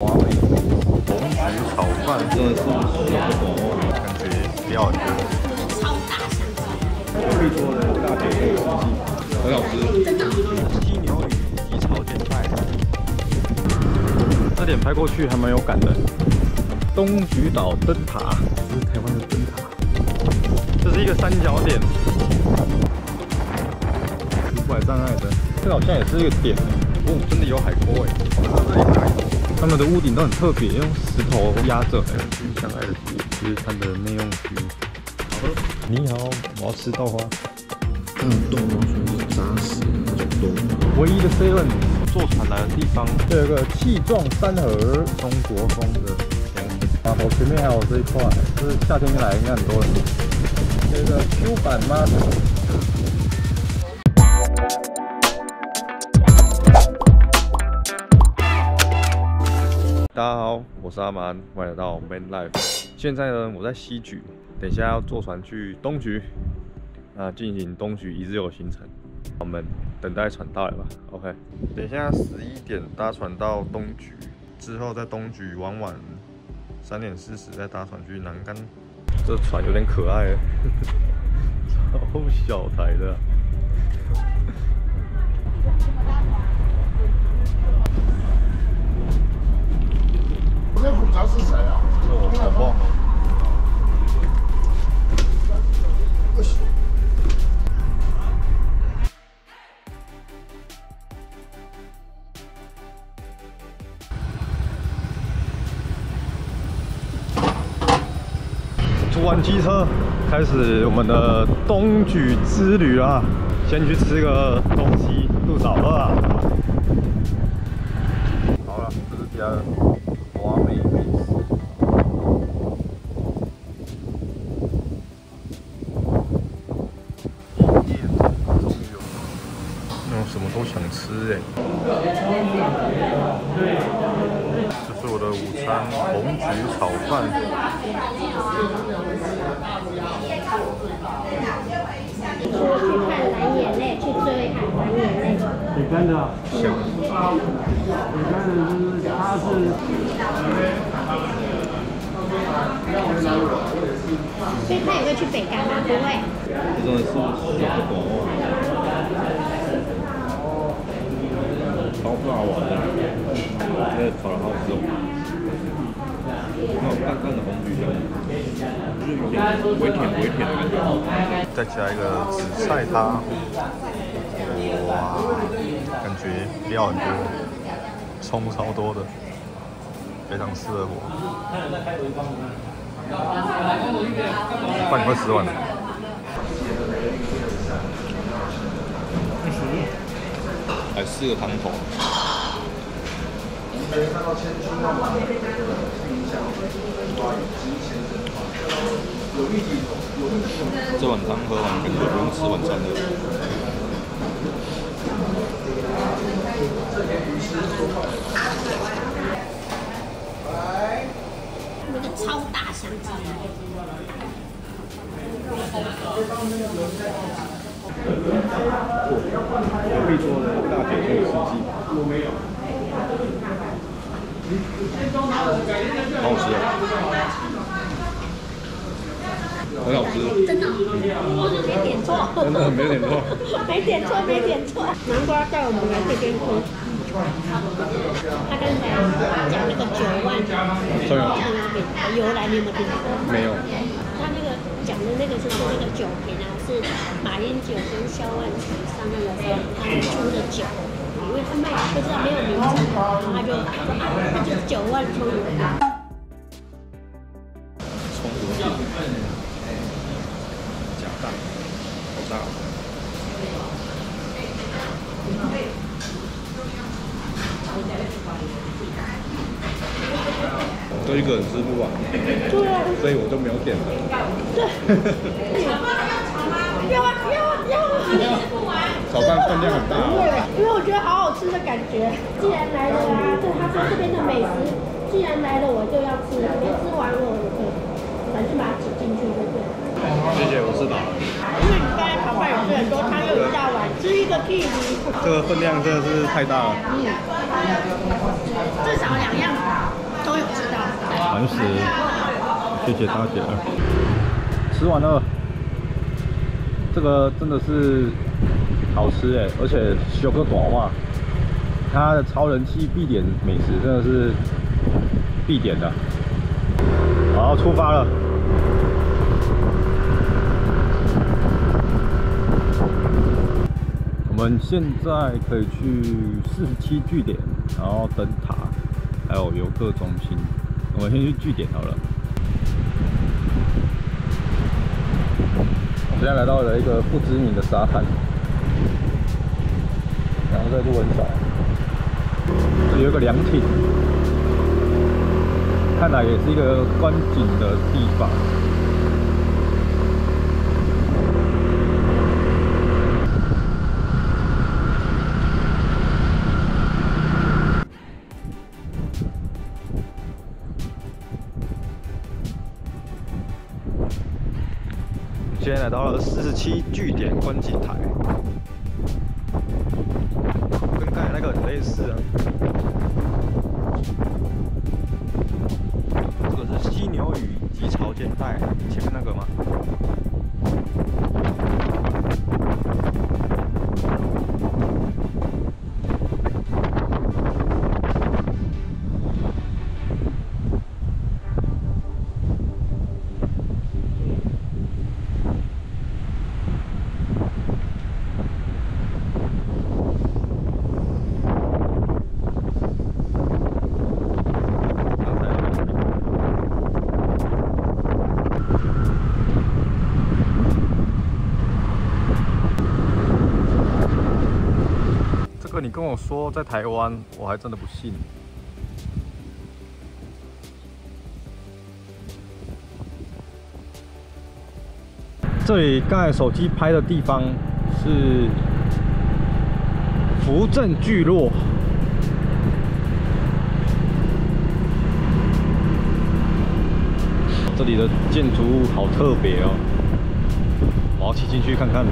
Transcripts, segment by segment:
华美红曲炒饭真的是感觉比较超大香可以说的大姐妹司机，很好吃。真的。鸡牛鱼鸡炒煎菜，这点拍过去还蛮有感的。东莒岛灯塔，这是台湾的灯塔。这是一个三角点，无拐障碍的。这好像也是一个点，哦，真的有海沟哎。他们的屋顶都很特别，用石头压着。相爱的就是它的内用区。好，你好，我要吃豆花。那种豆花算是扎实的那种豆花。唯一的 seven 坐船来的地方，这有个气壮山河，中国风的样子。码头前面还有这一块，就是夏天来应该很多人。这个 Q 版吗？好，我是阿蛮，欢迎来到 Man Life。现在呢，我在西莒，等一下要坐船去东莒，啊，进行东莒一日游行程。我们等待船到来吧。OK，等一下十一点搭船到东莒，之后在东莒玩玩，三点四十再搭船去南竿。这船有点可爱，超小台的。那不知道是谁啊？这我完机车，开始我们的东莒之旅啦！先去吃个东西，肚子好饿啊！好了，这是家华美美食。终于有，那种什么都想吃哎。这是我的午餐，红莒炒饭。去看蓝眼泪，去追海蓝眼泪。你跟着，香。你跟着就是他是所以他也会去北干吗？不会。这真的是小狗，超不好玩的，这个炒的好吃哦。那淡淡的红橘香，就是有点微甜微甜的感觉。再加一个紫菜汤，哇，感觉料很多，葱超多的，非常适合我。饭快吃完了。来四个汤头。这碗汤喝完，感觉不用吃晚餐了。那个超大香鸡。隔壁桌的大姐妹司机，我没有。好好吃啊！很好吃，真的哦，我没点错。真的没点错。没点错，没点错。南瓜带我们来这边喝。他刚才讲那个九万的由来，你有没听过？没有。他那个讲的那个是说那个酒瓶啊，是马英九跟萧万长上任的时候他们出的酒，因为他卖不知道没有名称，然后他就说啊，那就是九万葱油饼。葱油饼，加蛋，好大哦。我一个人吃不完，对啊，所以我就没有点了。要啊要啊要啊！炒饭分量很大。因为我觉得好好吃的感觉。既然来了啊，这他说这边的美食，既然来了我就要吃，没吃完我就反正把它挤进去就对了。谢谢，我吃饱了。因为你刚才炒饭也吃很多，汤又一大碗，吃一个 K 这个分量真的是太大了。嗯，至少两样吧。满死，谢谢大姐。吃完了，这个真的是好吃哎，而且修个短袜，它的超人气必点美食真的是必点的。好，出发了。我们现在可以去四十七据点，然后灯塔，还有游客中心。我们先去据点好了。现在来到了一个不知名的沙滩，然后再路很少。这里有个凉亭，看来也是一个观景的地方。到了四十七据点观景台，个你跟我说在台湾，我还真的不信。这里刚才手机拍的地方是福镇聚落。这里的建筑物好特别哦，我要骑进去看看。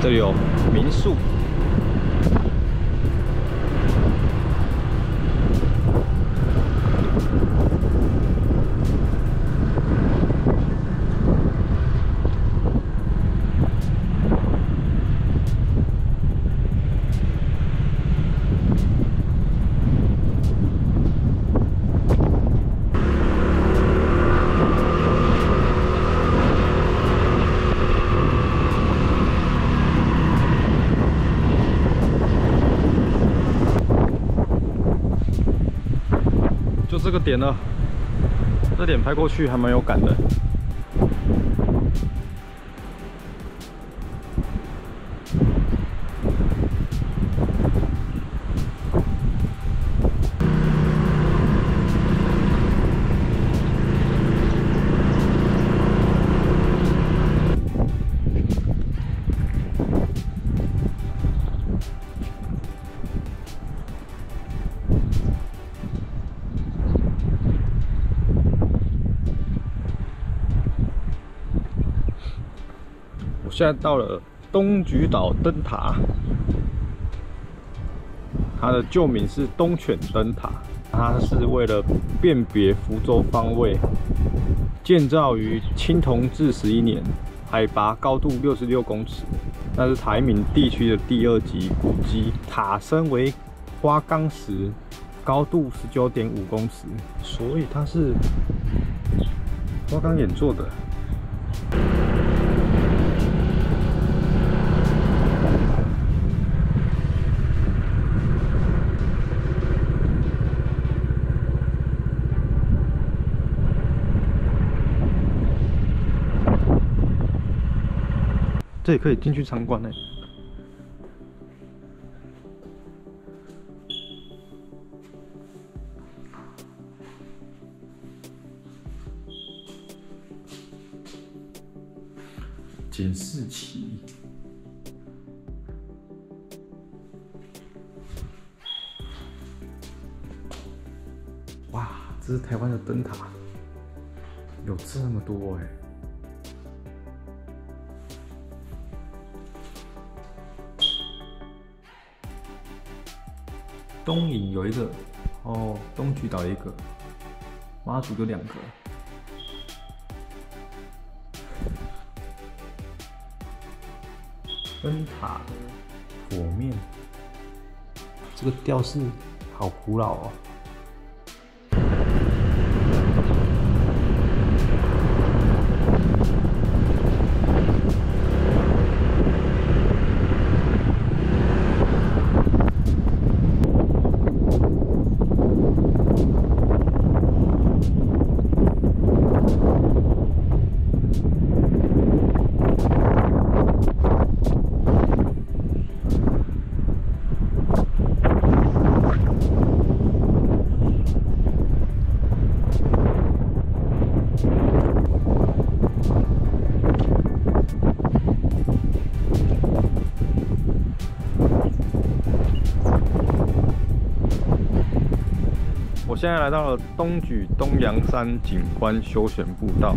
这里有民宿，这个点呢，这点拍过去还蛮有感的。现在到了东莒岛灯塔，它的旧名是东犬灯塔，它是为了辨别福州方位，建造于清同治十一年，海拔高度六十六公尺，那是台闽地区的第二级古迹，塔身为花岗石，高度十九点五公尺，所以它是花岗岩做的。这也可以进去参观呢。监视器。哇，这是台湾的灯塔，有这么多哎、东引有一个，哦，东莒岛一个，妈祖就两个。灯塔、火面，这个吊饰好古老哦。现在来到了东莒东洋山景观休闲步道。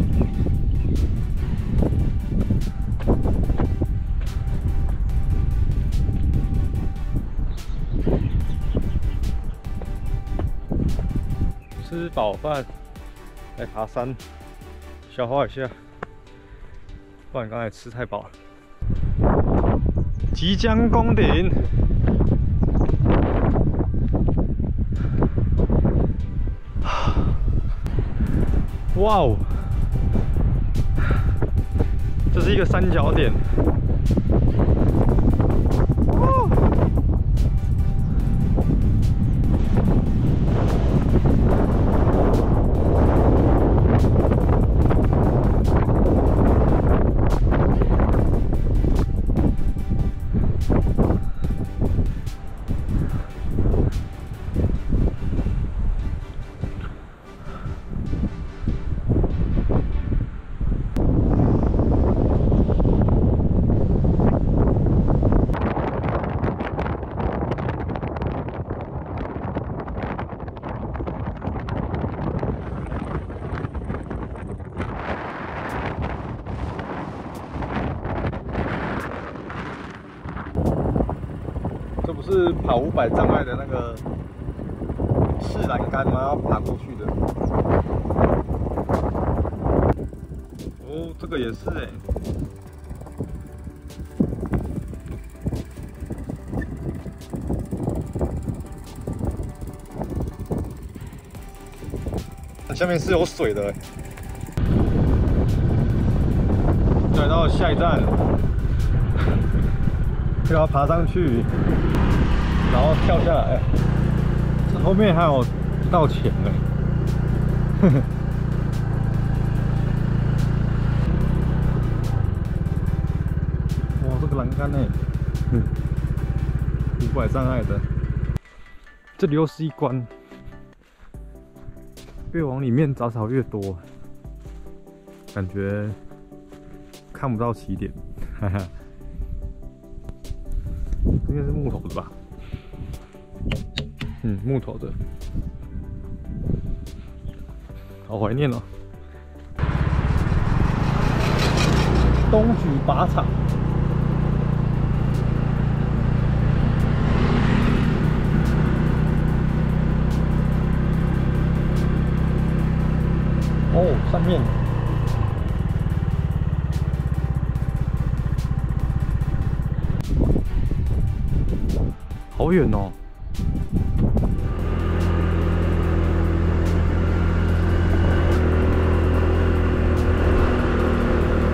吃饱饭来爬山，消化一下，不然刚才吃太饱了。即将攻顶。哇哦，这是一个三角点。跑五百障碍的那个赤栏杆吗？要爬过去的。哦，这个也是哎。下面是有水的哎。来到下一站。就 要爬上去，然后跳下来。后面还有一道墙哎，哇，这个栏杆呢，五百障碍的。这里又是一关，越往里面杂草越多，感觉看不到起点，哈 哈。应该是木头的吧？嗯，木头的，好怀念哦。东莒靶场，哦，上面。好远哦！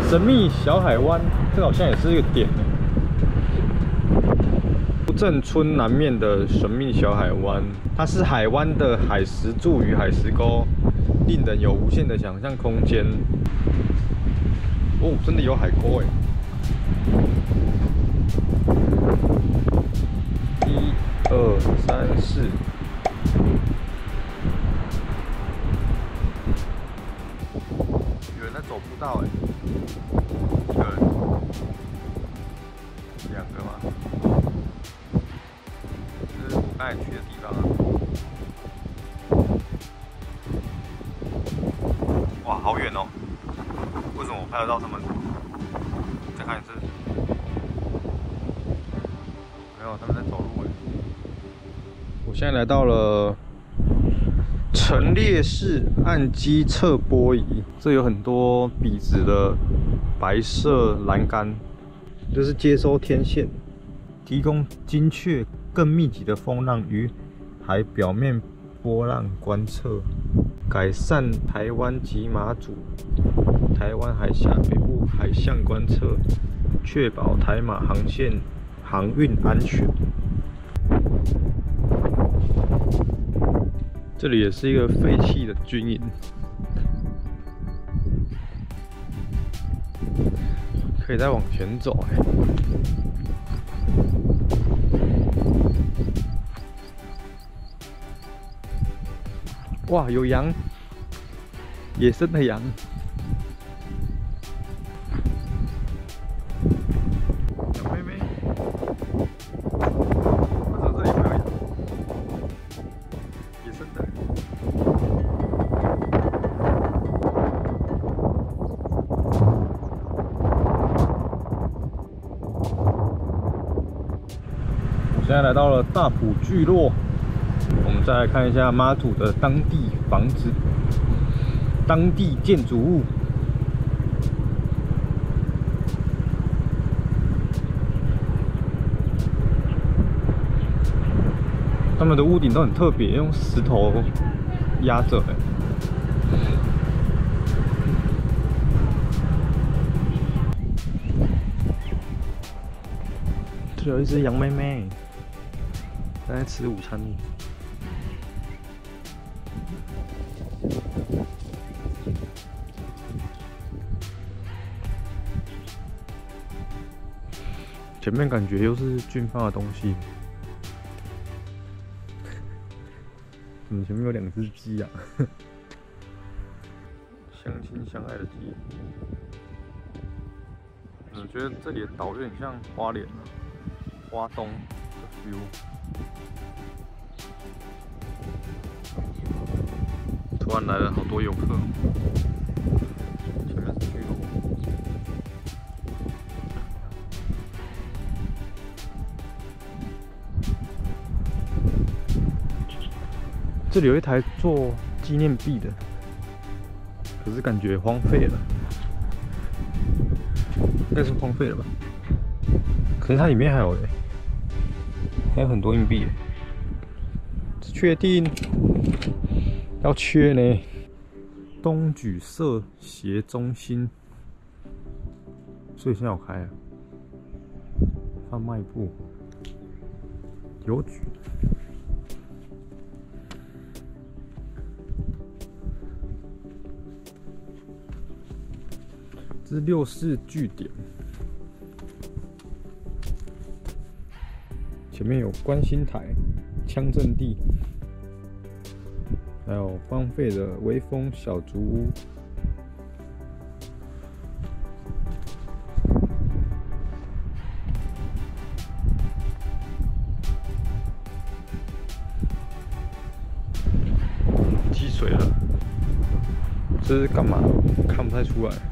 神秘小海湾，这好像也是一个点。乌镇村南面的神秘小海湾，它是海湾的海石柱与海石沟，令人有无限的想象空间。哦，真的有海沟哎！一、二、三、四，有人在走步道哎，一个人，两个吗？这是刚才去的地方啊。哇，好远哦！为什么我拍得到他们？再看一次。没有，他们在走路哎。我现在来到了陈列式按机测波仪，这有很多笔直的白色栏杆，这是接收天线，提供精确、更密集的风浪与海表面波浪观测，改善台湾及马祖、台湾海峡北部海象观测，确保台马航线航运安全。这里也是一个废弃的军营，可以再往前走哎。哇，有羊，野生的羊。现在来到了大埔聚落，我们再来看一下妈祖的当地房子、当地建筑物。他们的屋顶都很特别，用石头压着。的，这有一只羊妹妹在吃午餐。前面感觉又是军方的东西。怎么前面有两只鸡啊？相亲相爱的鸡。我觉得这里的岛有点像花莲啊，花东的 feel。突然来了好多游客，前面是聚落。这里有一台做纪念币的，可是感觉荒废了，应该是荒废了吧？可是它里面还有欸还有很多硬币，确定要缺呢？东举社协中心，所以现在我开啊，贩卖部，邮局。这是六四据点，前面有观星台、枪阵地，还有荒废的微风小竹屋。积水了，这是干嘛？看不太出来。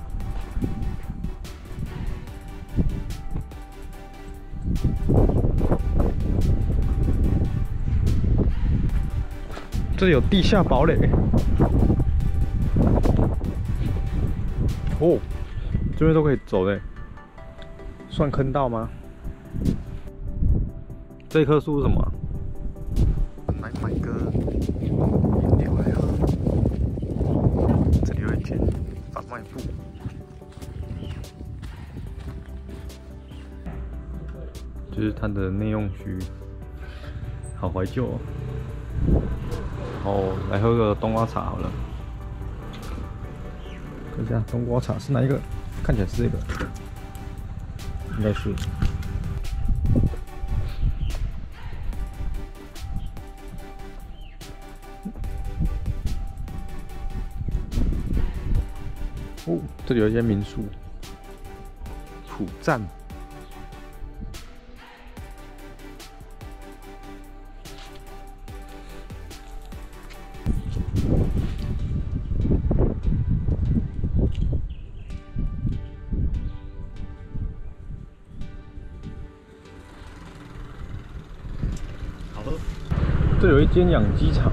这有地下堡垒。哦，这边都可以走的，算坑道吗？这棵树是什么买个饮料来喝。这里有一间贩卖部。这是它的内用区，好怀旧哦。哦，来喝个冬瓜茶好了。看一下冬瓜茶是哪一个？看起来是这个，应该是。哦，这里有一间民宿，普站。有一间养鸡场，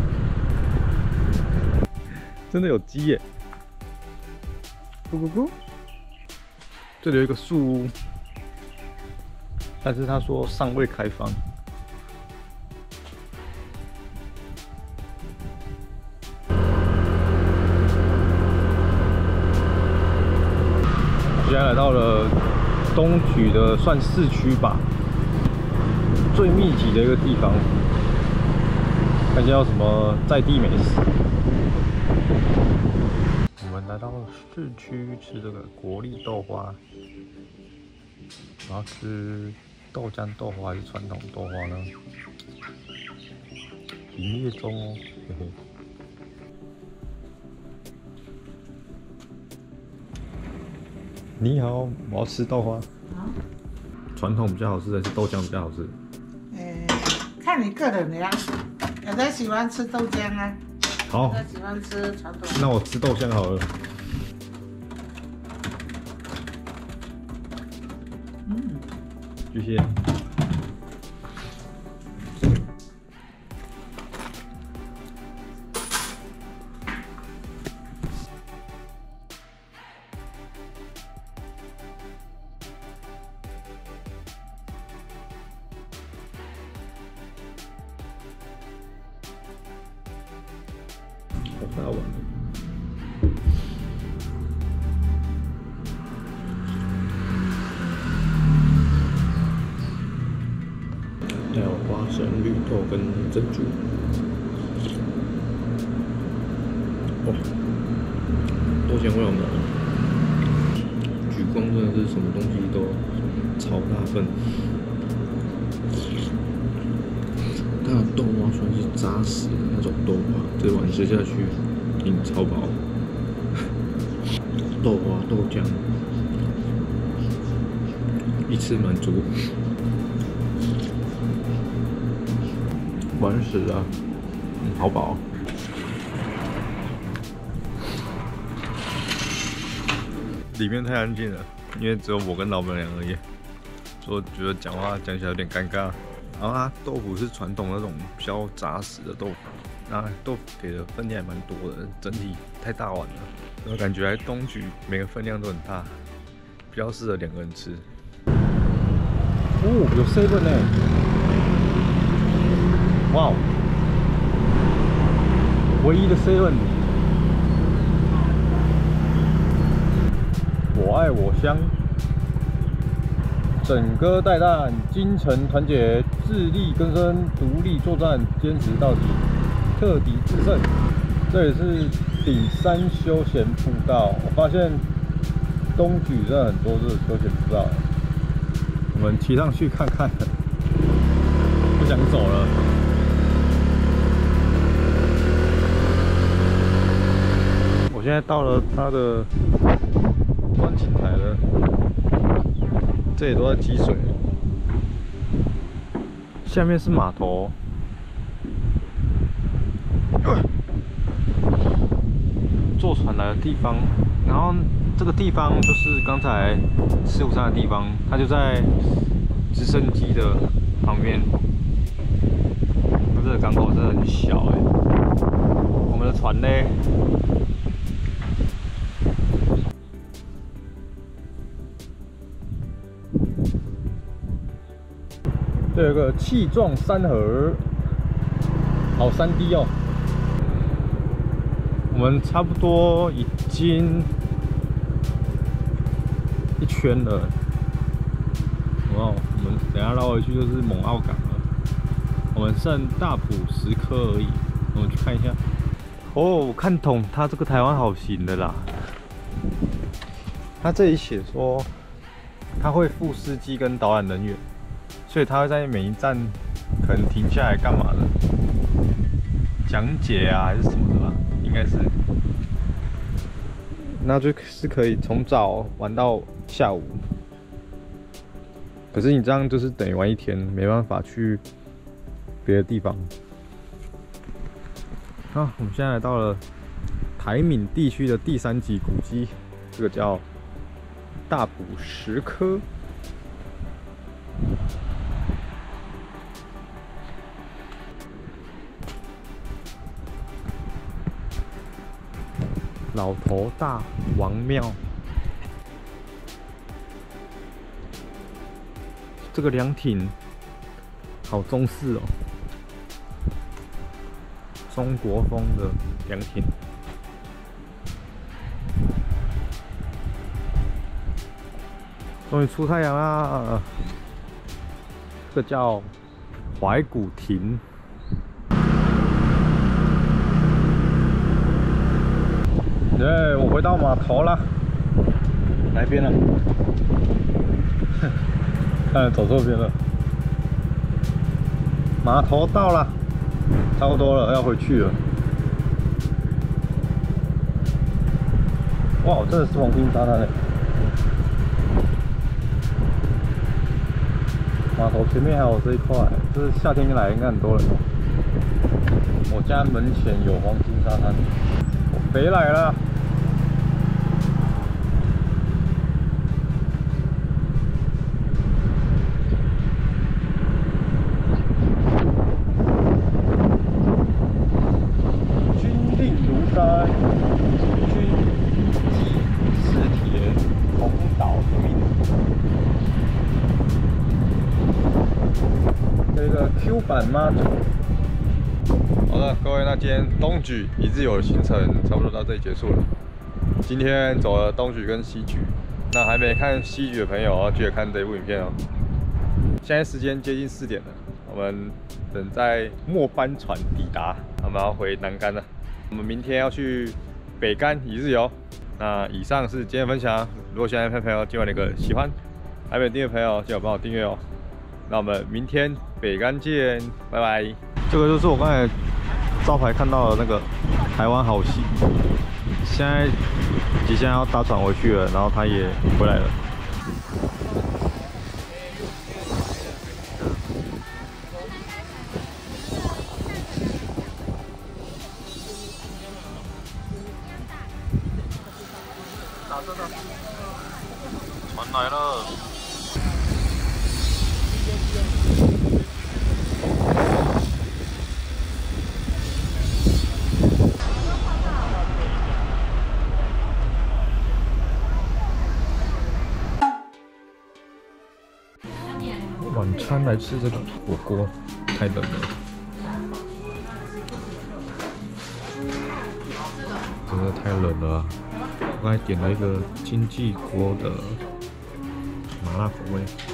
真的有鸡耶！咕咕咕。这里有一个树屋，但是他说尚未开放。现在来到了东莒的算市区吧，最密集的一个地方，看一下有什么在地美食。我们来到市区吃这个国立豆花，我要吃豆浆豆花还是传统豆花呢？营业中哦，嘿嘿。你好，我要吃豆花。传统比较好吃还是豆浆比较好吃？呃，看你个人的呀，有的喜欢吃豆浆啊，好有，的喜欢吃传统。那我吃豆浆好了。嗯，谢谢。好。还有花生、绿豆跟珍珠。哇，豆浆味好浓。举光真的是什么东西都超大份。扎实的那种豆花，这碗吃下去，嗯，超饱。豆花豆浆，一次满足。完食啊，嗯，好饱。里面太安静了，因为只有我跟老板娘而已，所以我觉得讲话讲起来有点尴尬。然后它豆腐是传统那种比较扎实的豆腐，那豆腐给的分量也蛮多的，整体太大碗了，我感觉来东莒每个分量都很大，比较适合两个人吃。哦，有 seven 呢，哇哦，唯一的 seven，我爱我乡。整歌带弹，精诚团结，自力更生，独立作战，坚持到底，特敌制胜。这里是顶山休闲步道，我发现东莒真的很多这个休闲步道，我们骑上去看看，不想走了。我现在到了它的观景台了。这里都在积水，下面是码头，坐船来的地方。然后这个地方就是刚才吃午餐的地方，它就在直升机的旁边。这个港口真的很小哎，我们的船呢？有个气壮山河，好山低哦。我们差不多已经一圈了，哇！我们等下绕回去就是蒙澳港了。我们剩大埔十颗而已，我们去看一下。哦，我看懂他这个台湾好行的啦。他这里写说，他会副司机跟导览人员。所以他会在每一站可能停下来干嘛的？讲解啊，还是什么的吧？应该是。那就是可以从早玩到下午。可是你这样就是等于玩一天，没办法去别的地方。好，我们现在来到了台闽地区的第三级古迹，这个叫大埔石刻。老头大王庙。这个凉亭好中式哦，中国风的凉亭。终于出太阳啦！这个叫怀古亭。耶，我回到码头了，哪边了？看走错边了。码头到了，差不多了，要回去了。哇，真的是黄金沙滩嘞！码头前面还有这一块，就是夏天来应该很多人。我家门前有黄金沙滩，我回来了。莒一日游的行程差不多到这里结束了。今天走了东莒跟西莒，那还没看西莒的朋友记得看这部影片哦。现在时间接近四点了，我们等在末班船抵达，我们要回南竿了。我们明天要去北竿一日游。那以上是今天的分享，如果喜欢的朋友，今晚那个喜欢，还没有订阅的朋友，记得帮我订阅哦。那我们明天北竿见，拜拜。这个就是我刚才招牌看到了那个台湾好戏，现在即将要搭船回去了，然后他也回来了。晚餐来吃这个火锅，太冷了，真的太冷了。我刚才点了一个经济锅的麻辣口味。